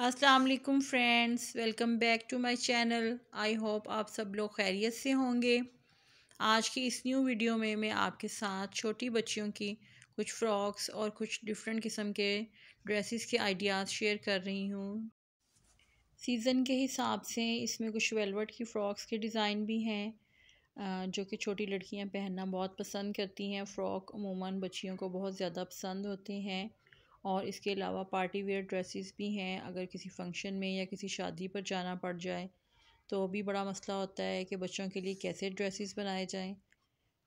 अस्सलाम वालेकुम friends, welcome back to my channel. I hope आप सब लोग खैरियत से होंगे। आज की इस न्यू वीडियो में मैं आपके साथ छोटी बच्चियों की कुछ फ़्रॉक्स और कुछ डिफरेंट किस्म के ड्रेसेस के आइडियाज़ शेयर कर रही हूँ। सीज़न के हिसाब से इसमें कुछ वेलवेट की फ़्रॉक्स के डिज़ाइन भी हैं जो कि छोटी लड़कियाँ पहनना बहुत पसंद करती हैं। फ़्रॉक अमूमन बच्चियों को बहुत ज़्यादा पसंद होते हैं। और इसके अलावा पार्टी वेयर ड्रेसेस भी हैं, अगर किसी फ़ंक्शन में या किसी शादी पर जाना पड़ जाए तो भी बड़ा मसला होता है कि बच्चों के लिए कैसे ड्रेसेस बनाए जाएँ।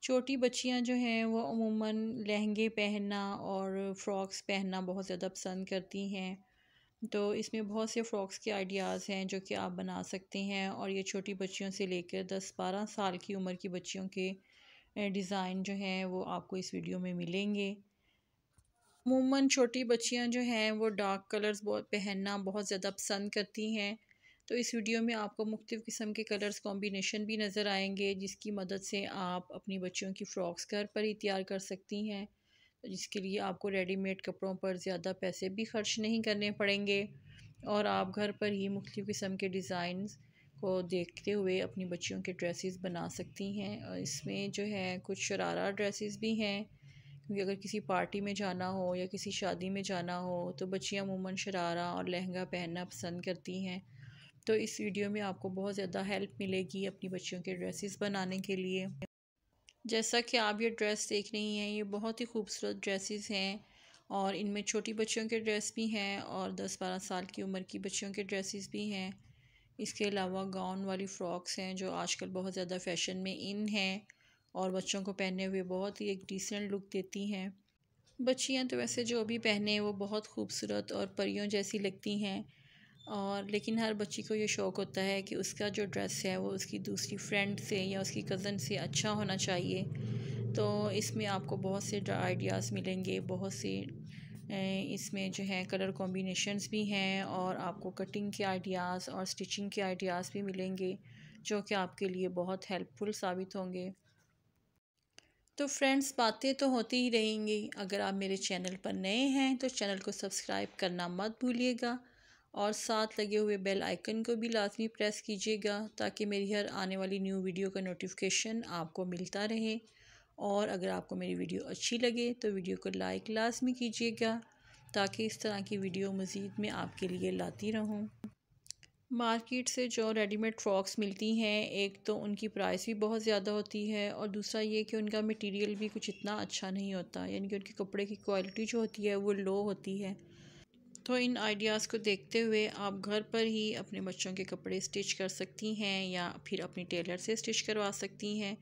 छोटी बच्चियाँ जो हैं, वो अमूमन लहंगे पहनना और फ्रॉक्स पहनना बहुत ज़्यादा पसंद करती हैं। तो इसमें बहुत से फ़्रॉक्स के आइडियाज़ हैं जो कि आप बना सकते हैं और ये छोटी बच्चियों से लेकर दस बारह साल की उम्र की बच्चियों के डिज़ाइन जो हैं, वो आपको इस वीडियो में मिलेंगे। अमूमन छोटी बच्चियाँ जो हैं, वो डार्क कलर्स बहुत पहनना बहुत ज़्यादा पसंद करती हैं। तो इस वीडियो में आपको मुख्तु किस्म के कलर्स कॉम्बिनेशन भी नज़र आएँगे, जिसकी मदद से आप अपनी बच्चियों की फ़्रॉक्स घर पर ही तैयार कर सकती हैं। तो जिसके लिए आपको रेडीमेड कपड़ों पर ज़्यादा पैसे भी खर्च नहीं करने पड़ेंगे। और आप घर पर ही मुख्तु किस्म के डिज़ाइन को देखते हुए अपनी बच्चियों के ड्रेसेस बना सकती हैं। और इसमें जो है, कुछ शरारा ड्रेसेस भी हैं। क्योंकि अगर किसी पार्टी में जाना हो या किसी शादी में जाना हो तो बच्चियाँ अमूमन शरारा और लहंगा पहनना पसंद करती हैं। तो इस वीडियो में आपको बहुत ज़्यादा हेल्प मिलेगी अपनी बच्चियों के ड्रेसेस बनाने के लिए। जैसा कि आप ये ड्रेस देख रही हैं, ये बहुत ही खूबसूरत ड्रेसेस हैं और इनमें छोटी बच्चियों के ड्रेस भी हैं और दस बारह साल की उम्र की बच्चियों के ड्रेसेस भी हैं। इसके अलावा गाउन वाली फ़्रॉक्स हैं जो आजकल बहुत ज़्यादा फ़ैशन में इन हैं। और बच्चों को पहने हुए बहुत ही एक डिसेंट लुक देती हैं। बच्चियाँ तो वैसे जो भी पहने वो बहुत खूबसूरत और परियों जैसी लगती हैं। और लेकिन हर बच्ची को ये शौक़ होता है कि उसका जो ड्रेस है वो उसकी दूसरी फ्रेंड से या उसकी कज़न से अच्छा होना चाहिए। तो इसमें आपको बहुत से आइडियाज़ मिलेंगे, बहुत से इसमें जो है कलर कॉम्बिनेशंस भी हैं और आपको कटिंग के आइडियाज़ और स्टिचिंग के आइडियाज़ भी मिलेंगे, जो कि आपके लिए बहुत हेल्पफुल साबित होंगे। तो फ्रेंड्स, बातें तो होती ही रहेंगी। अगर आप मेरे चैनल पर नए हैं तो चैनल को सब्सक्राइब करना मत भूलिएगा और साथ लगे हुए बेल आइकन को भी लाजमी प्रेस कीजिएगा ताकि मेरी हर आने वाली न्यू वीडियो का नोटिफिकेशन आपको मिलता रहे। और अगर आपको मेरी वीडियो अच्छी लगे तो वीडियो को लाइक लाजमी कीजिएगा ताकि इस तरह की वीडियो मज़ीद में आपके लिए लाती रहूँ। मार्केट से जो रेडीमेड फ़्रॉक्स मिलती हैं, एक तो उनकी प्राइस भी बहुत ज़्यादा होती है और दूसरा ये कि उनका मटेरियल भी कुछ इतना अच्छा नहीं होता, यानी कि उनके कपड़े की क्वालिटी जो होती है वो लो होती है। तो इन आइडियाज़ को देखते हुए आप घर पर ही अपने बच्चों के कपड़े स्टिच कर सकती हैं या फिर अपनी टेलर से स्टिच करवा सकती हैं।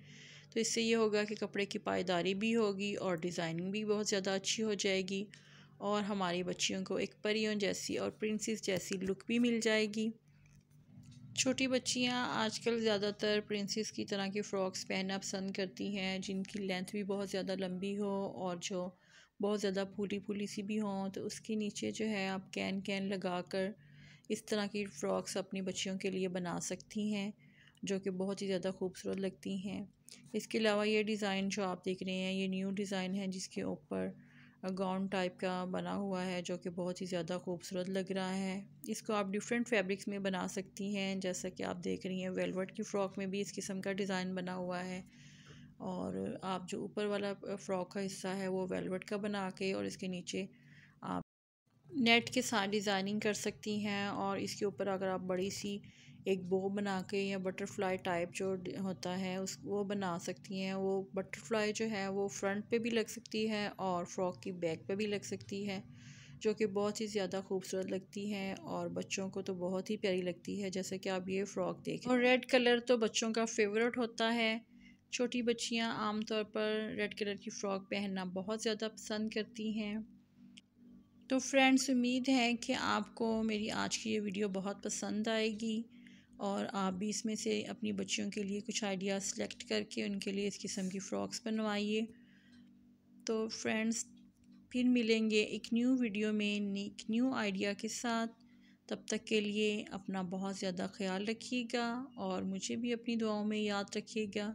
तो इससे ये होगा कि कपड़े की पायदारी भी होगी और डिज़ाइनिंग भी बहुत ज़्यादा अच्छी हो जाएगी और हमारी बच्चियों को एक परियों जैसी और प्रिंसेस जैसी लुक भी मिल जाएगी। छोटी बच्चियाँ आजकल ज़्यादातर प्रिंसेस की तरह की फ़्रॉक्स पहनना पसंद करती हैं, जिनकी लेंथ भी बहुत ज़्यादा लंबी हो और जो बहुत ज़्यादा फूली फूली सी भी हों तो उसके नीचे जो है आप कैन कैन लगा कर इस तरह की फ़्रॉक्स अपनी बच्चियों के लिए बना सकती हैं, जो कि बहुत ही ज़्यादा खूबसूरत लगती हैं। इसके अलावा ये डिज़ाइन जो आप देख रहे हैं, ये न्यू डिज़ाइन है जिसके ऊपर गाउन टाइप का बना हुआ है, जो कि बहुत ही ज़्यादा खूबसूरत लग रहा है। इसको आप डिफरेंट फैब्रिक्स में बना सकती हैं, जैसा कि आप देख रही हैं वेलवेट की फ़्रॉक में भी इस किस्म का डिज़ाइन बना हुआ है। और आप जो ऊपर वाला फ़्रॉक का हिस्सा है, वो वेलवेट का बना के और इसके नीचे आप नेट के साथ डिज़ाइनिंग कर सकती हैं। और इसके ऊपर अगर आप बड़ी सी एक बो बना के या बटरफ्लाई टाइप जो होता है, उस वो बना सकती हैं। वो बटरफ्लाई जो है, वो फ्रंट पे भी लग सकती है और फ्रॉक की बैक पे भी लग सकती है, जो कि बहुत ही ज़्यादा खूबसूरत लगती हैं और बच्चों को तो बहुत ही प्यारी लगती है, जैसे कि आप ये फ़्रॉक देखें। और रेड कलर तो बच्चों का फेवरेट होता है। छोटी बच्चियाँ आमतौर पर रेड कलर की फ़्रॉक पहनना बहुत ज़्यादा पसंद करती हैं। तो फ्रेंड्स उम्मीद है कि आपको मेरी आज की ये वीडियो बहुत पसंद आएगी। और आप भी इसमें से अपनी बच्चियों के लिए कुछ आइडिया सेलेक्ट करके उनके लिए इस किस्म की फ़्रॉक्स बनवाइए। तो फ्रेंड्स फिर मिलेंगे एक न्यू वीडियो में, एक न्यू आइडिया के साथ। तब तक के लिए अपना बहुत ज़्यादा ख्याल रखिएगा और मुझे भी अपनी दुआओं में याद रखिएगा।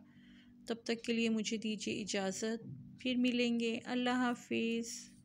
तब तक के लिए मुझे दीजिए इजाज़त। फिर मिलेंगे। अल्लाह हाफिज़।